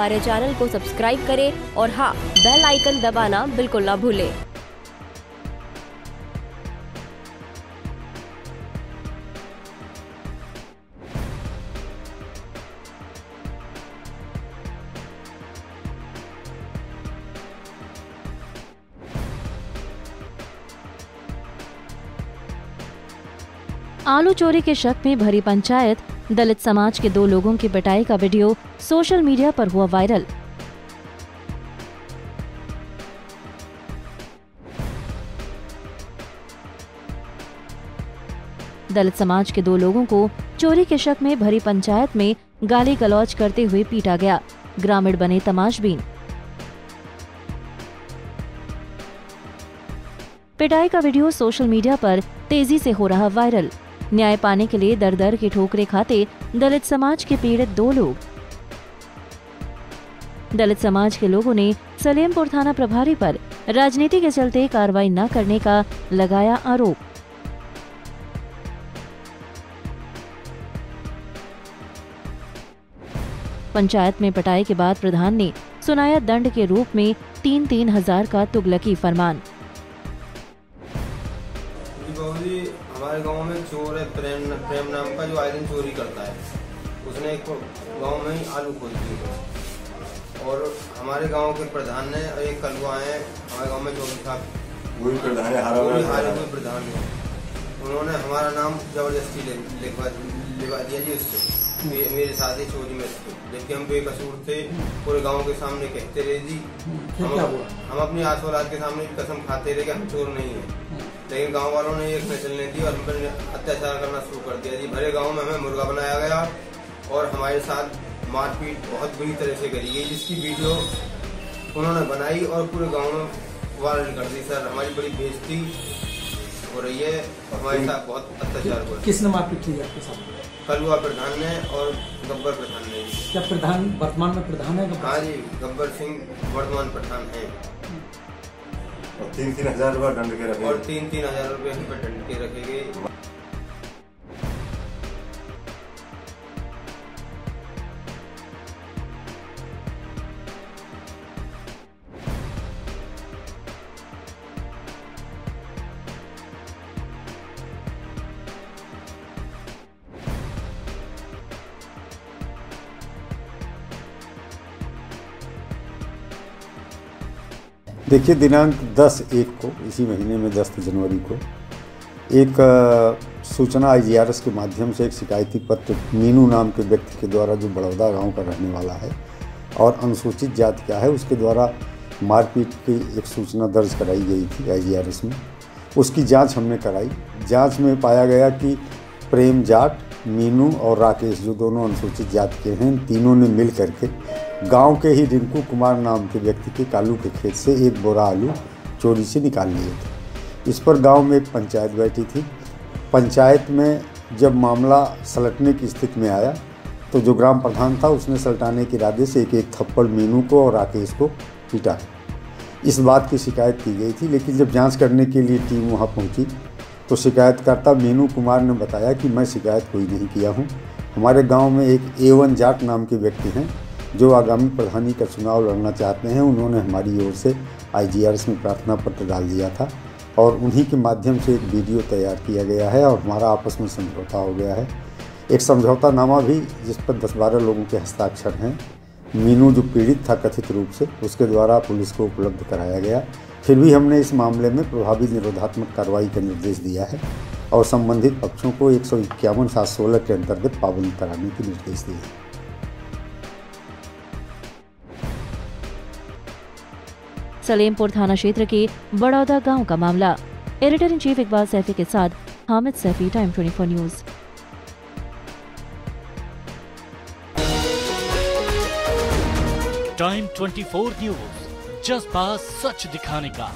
हमारे चैनल को सब्सक्राइब करें और हाँ बेल आइकन दबाना बिल्कुल ना भूलें। आलू चोरी के शक में भरी पंचायत, दलित समाज के दो लोगों की पिटाई का वीडियो सोशल मीडिया पर हुआ वायरल। दलित समाज के दो लोगों को चोरी के शक में भरी पंचायत में गाली गलौज करते हुए पीटा गया, ग्रामीण बने तमाशबीन। पिटाई का वीडियो सोशल मीडिया पर तेज़ी से हो रहा वायरल। न्याय पाने के लिए दर दर के ठोकरे खाते दलित समाज के पीड़ित दो लोग। दलित समाज के लोगों ने सलेमपुर थाना प्रभारी पर राजनीति के चलते कार्रवाई न करने का लगाया आरोप। पंचायत में पटाई के बाद प्रधान ने सुनाया दंड के रूप में तीन तीन हज़ार का तुगलकी फरमान। हमारे गाँव में चोर है प्रेम प्रेम नाम का जो आए दिन चोरी करता है उसने एक गाँव में ही आलू खोद दिए। और हमारे गाँव के प्रधान ने एक कलुआ है हमारे गाँव में चौधरी साहब वही प्रधान है भी वाला हारे हुए प्रधान है। उन्होंने हमारा नाम ज़बरदस्ती लिखवा लिखवा दिया जी उससे। मेरे साथ ही चोरी में जबकि हम बेकसूर थे पूरे गाँव के सामने कहते रहे जी। हम, हम अपनी आस औलाद के सामने कसम खाते रहे कि हम चोर नहीं है। लेकिन गाँव वालों ने एक न चलने दी और हम पर अत्याचार करना शुरू कर दिया जी। भरे गाँव में हमें मुर्गा बनाया गया और हमारे साथ मारपीट बहुत बुरी तरह से करी गई जिसकी वीडियो उन्होंने बनाई और पूरे गाँव में वायरल कर दी सर। हमारी बड़ी बेइज्जती हो रही है हमारे साथ बहुत अत्याचार हो रहा है। किसने मारपीट की आपके साथ कलुआ प्रधान ने और गब्बर प्रधान ने क्या प्रधान वर्तमान में प्रधान है हाँ जी गब्बर सिंह वर्तमान प्रधान है। और तीन तीन हज़ार रूपए दंड के रखे और तीन तीन हज़ार रूपए दंड के रखे गए देखिए, दिनांक 10 एक को, इसी महीने में 10 जनवरी को, एक सूचना आईजीआरएस के माध्यम से एक शिकायती पत्र मीनू नाम के व्यक्ति के द्वारा जो बड़ौदा गाँव का रहने वाला है और अनुसूचित जाति का है, उसके द्वारा मारपीट की एक सूचना दर्ज कराई गई थी आईजीआरएस में। उसकी जाँच हमने कराई। जाँच में पाया गया कि प्रेम जाट मीनू और राकेश जो दोनों अनुसूचित जाति के हैं, तीनों ने मिल करके गाँव के ही रिंकू कुमार नाम के व्यक्ति के कालू के खेत से एक बोरा आलू चोरी से निकाल लिए थे। इस पर गाँव में एक पंचायत बैठी थी। पंचायत में जब मामला सलटने की स्थिति में आया तो जो ग्राम प्रधान था, उसने सलटाने के इरादे से एक एक थप्पड़ मीनू को और राकेश को पीटा। इस बात की शिकायत की गई थी, लेकिन जब जाँच करने के लिए टीम वहाँ पहुँची तो शिकायतकर्ता मीनू कुमार ने बताया कि मैं शिकायत कोई नहीं किया हूँ। हमारे गाँव में एक एवन जाट नाम के व्यक्ति हैं। जो आगामी प्रधानी का चुनाव लड़ना चाहते हैं, उन्होंने हमारी ओर से आईजीआरएस में प्रार्थना पत्र डाल दिया था और उन्हीं के माध्यम से एक वीडियो तैयार किया गया है और हमारा आपस में समझौता हो गया है। एक समझौता नामा भी, जिस पर दस बारह लोगों के हस्ताक्षर हैं। मीनू, जो पीड़ित था कथित रूप से, उसके द्वारा पुलिस को उपलब्ध कराया गया। फिर भी हमने इस मामले में प्रभावी निरोधात्मक कार्रवाई का निर्देश दिया है और संबंधित पक्षों को एक सौ इक्यावन सात सोलह के अंतर्गत पाबंद कराने के निर्देश दिए हैं। सलेमपुर थाना क्षेत्र के बड़ौदा गाँव का मामला। Editor in chief Iqbal Saifi के साथ Hamid Saifi time 24 news time 24 news जज्बा सच दिखाने का।